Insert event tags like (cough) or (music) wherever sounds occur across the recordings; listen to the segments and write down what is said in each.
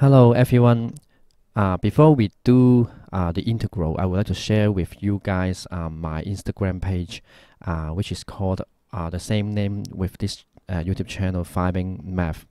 Hello everyone. Uh, before we do uh, the integral, I would like to share with you guys um, my Instagram page, uh, which is called uh, the same name with this uh, YouTube channel, Vibing Math.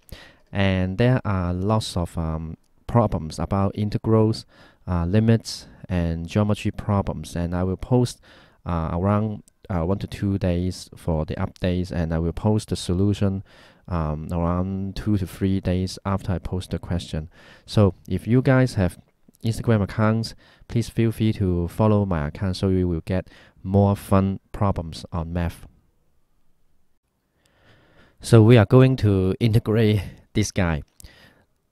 And there are lots of um, problems about integrals, uh, limits, and geometry problems. And I will post around one to two days for the updates, and I will post the solution um, around two to three days after I post the question. So if you guys have Instagram accounts, please feel free to follow my account so you will get more fun problems on math. So we are going to integrate this guy.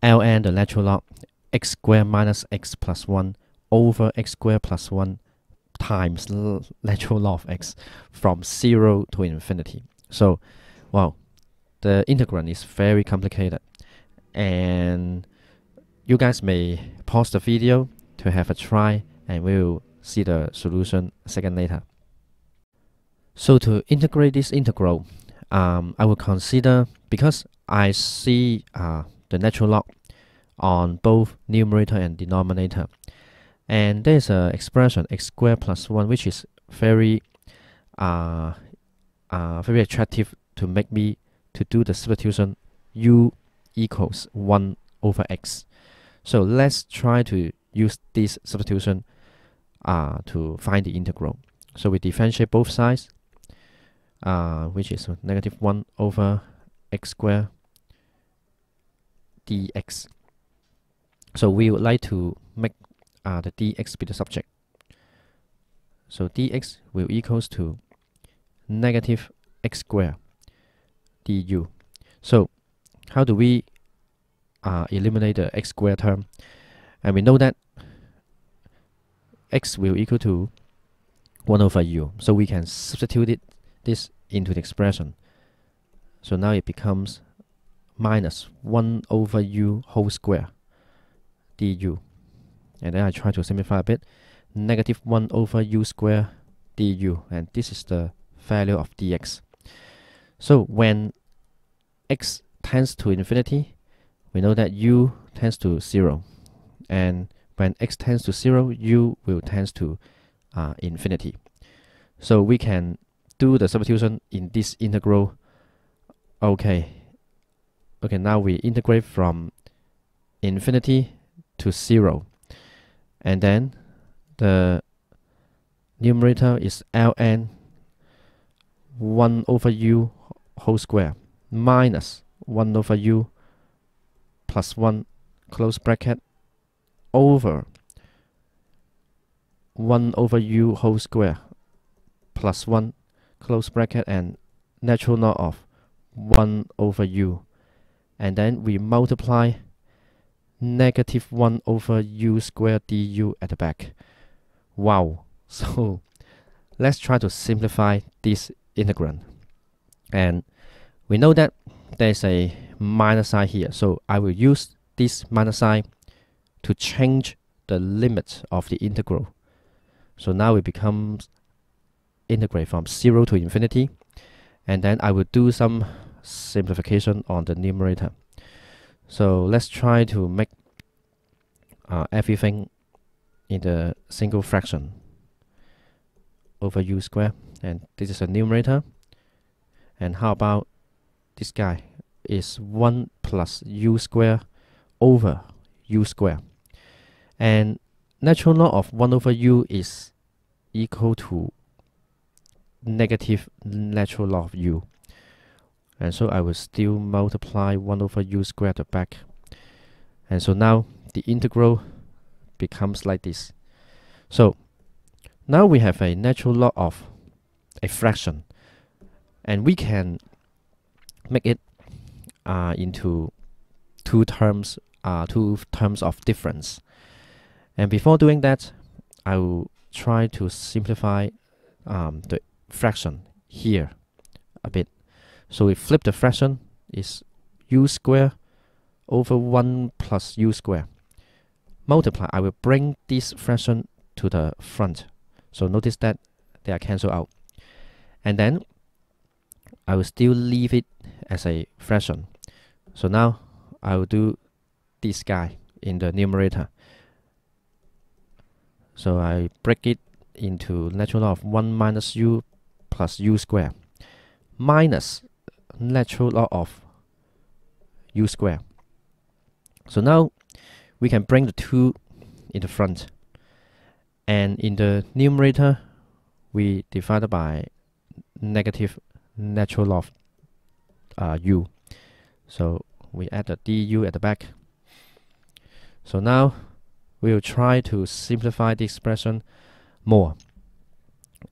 ln the natural log x squared minus x plus 1 over x squared plus 1 times natural log of x from 0 to infinity. So, wow, the integrand is very complicated and you guys may pause the video to have a try and we'll see the solution second later. So to integrate this integral, um, I will consider, because I see uh, the natural log on both numerator and denominator, and there's an expression x squared plus 1 which is very uh, uh, very attractive to make me to do the substitution u equals 1 over x. So let's try to use this substitution uh, to find the integral. So we differentiate both sides, uh, which is negative 1 over x squared dx. So we would like to make uh, the dx be the subject. So dx will equals to negative x squared du. So how do we uh, eliminate the x squared term? And we know that x will equal to 1 over u. So we can substitute it, this into the expression. So now it becomes minus 1 over u whole square du. And then I try to simplify a bit. Negative 1 over u square du. And this is the value of dx. So when x tends to infinity, we know that u tends to 0. And when x tends to 0, u will tend to uh, infinity. So we can do the substitution in this integral. Okay. Okay, now we integrate from infinity to 0. And then the numerator is ln 1 over u whole square minus 1 over u plus 1 close bracket over 1 over u whole square plus 1 close bracket and natural log of 1 over u and then we multiply negative 1 over u squared du at the back. Wow! (laughs) So let's try to simplify this integrand. And we know that there's a minus sign here, so I will use this minus sign to change the limit of the integral. So now it becomes integrate from 0 to infinity, and then I will do some simplification on the numerator. So let's try to make uh, everything in the single fraction over u square, and this is a numerator. And how about this guy is 1 plus u square over u square. And natural log of 1 over u is equal to negative natural log of u. And so I will still multiply 1 over u squared back. And so now the integral becomes like this. So now we have a natural log of a fraction. And we can make it uh, into two terms, uh, two terms of difference. And before doing that, I will try to simplify um, the fraction here a bit. So we flip the fraction is u square over 1 plus u square. Multiply, I will bring this fraction to the front. So notice that they are cancelled out. And then I will still leave it as a fraction. So now I will do this guy in the numerator. So I break it into natural log of 1 minus u plus u square minus natural log of u square. So now we can bring the 2 in the front. And in the numerator, we divide by negative natural log of uh, u. So we add the du at the back. So now we'll try to simplify the expression more.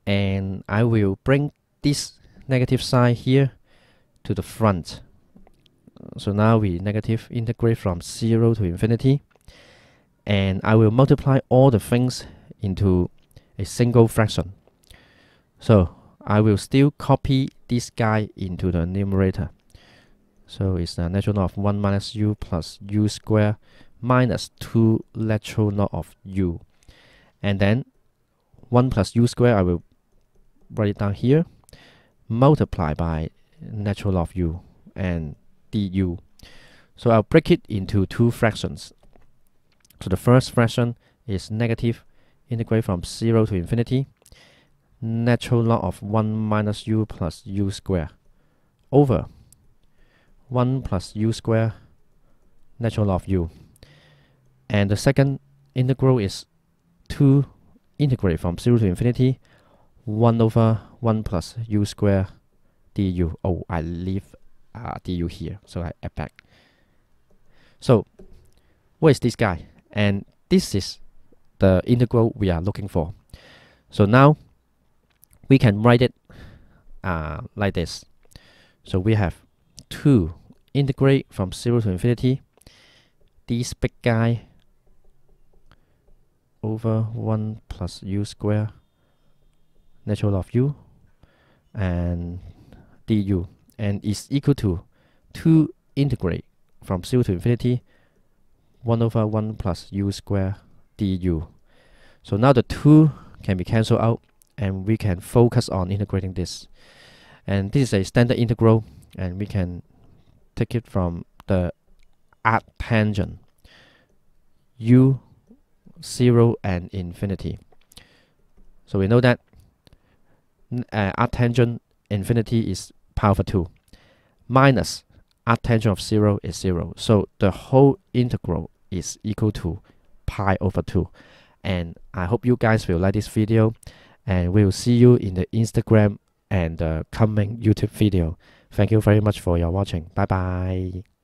And I will bring this negative sign here to the front. So now we negative integrate from 0 to infinity. And I will multiply all the things into a single fraction. So I will still copy this guy into the numerator. So it's the natural log of 1 minus u plus u square minus 2 natural log of u. And then 1 plus u square, I will write it down here, multiply by natural log of u and du. So I'll break it into two fractions. So the first fraction is negative, integrate from 0 to infinity, natural log of 1 minus u plus u square over 1 plus u square natural log of u. And the second integral is 2 integrate from 0 to infinity 1 over 1 plus u square du. Oh, I leave uh, du here, so I add back. So, what is this guy? And this is the integral we are looking for. So now we can write it uh, like this. So we have 2 integrate from 0 to infinity this big guy over 1 plus u square natural of u and du and is equal to 2 integrate from 0 to infinity 1 over 1 plus u square du. So now the 2 can be cancelled out and we can focus on integrating this. And this is a standard integral and we can take it from the arctangent u 0 and infinity. So we know that uh, arctangent infinity is pi over 2 minus arctangent of 0 is 0. So the whole integral is equal to pi over 2. And I hope you guys will like this video and we'll see you in the Instagram and the coming YouTube video. Thank you very much for your watching. Bye bye.